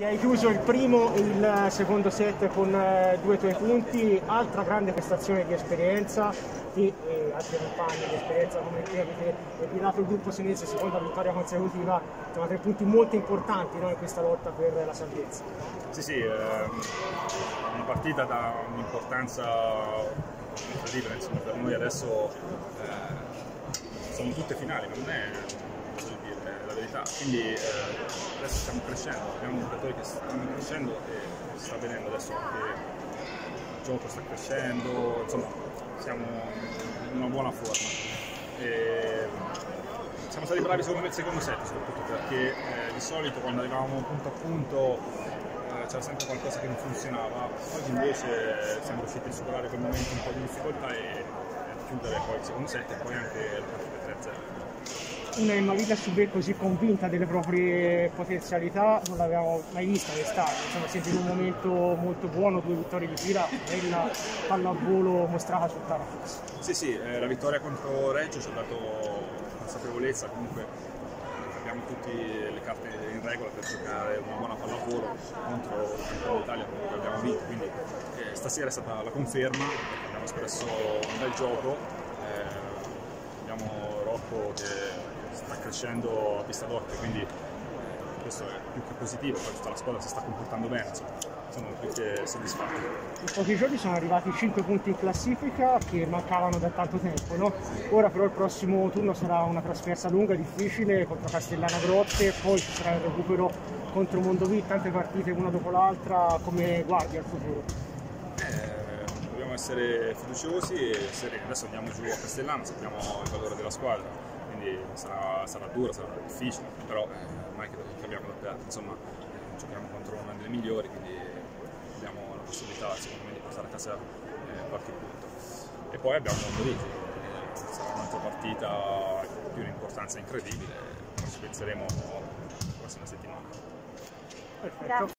Ti hai chiuso il primo e il secondo set con eh, due tuoi punti, altra grande prestazione di esperienza, ti e altri compagni di esperienza come te avete guidato il gruppo senese, seconda vittoria consecutiva, insomma tre punti molto importanti no, in questa lotta per la salvezza. Sì, sì, ehm, una partita da un'importanza incredibile, insomma, per noi adesso eh, sono tutte finali, ma non è la verità. Quindi eh, adesso stiamo crescendo, abbiamo giocatori che stanno crescendo e si sta vedendo adesso anche il gioco sta crescendo, insomma siamo in una buona forma. E siamo stati bravi secondo me il secondo set soprattutto perché eh, di solito quando arrivavamo punto a punto eh, c'era sempre qualcosa che non funzionava, oggi invece siamo riusciti a superare quel momento un po' di difficoltà e chiudere poi il secondo set e poi anche la partita 3-0 una Malika Subè così convinta delle proprie potenzialità non l'avevamo mai vista quest'anno, insomma siete in un momento molto buono, due vittorie di fila, bella pallavolo mostrata sul campo. Sì, sì, eh, la vittoria contro Reggio ci ha dato consapevolezza, comunque abbiamo tutte le carte in regola per giocare una buona pallavolo contro il campione d'Italia che abbiamo vinto, quindi eh, stasera è stata la conferma, abbiamo espresso un bel gioco, eh, abbiamo Rocco che sta crescendo a vista d'occhio, quindi questo è più che positivo, poi tutta la squadra si sta comportando bene, insomma, sono più che soddisfatti. In pochi giorni sono arrivati 5 punti in classifica che mancavano da tanto tempo, no? Ora però il prossimo turno sarà una trasferta lunga, difficile contro Castellana Grotte, poi ci sarà il recupero contro Mondovì, tante partite una dopo l'altra, come guardi al futuro? Eh, dobbiamo essere fiduciosi e sereni, adesso andiamo giù a Castellana, sappiamo il valore della squadra quindi sarà, sarà dura, sarà difficile, però eh, ormai che abbiamo da perdere, insomma eh, giochiamo contro una delle migliori, quindi abbiamo la possibilità secondo me di portare a casa eh, qualche punto. E poi abbiamo eh, sarà un'altra partita di un'importanza incredibile, ci penseremo la prossima settimana. Perfetto.